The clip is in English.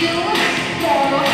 you, so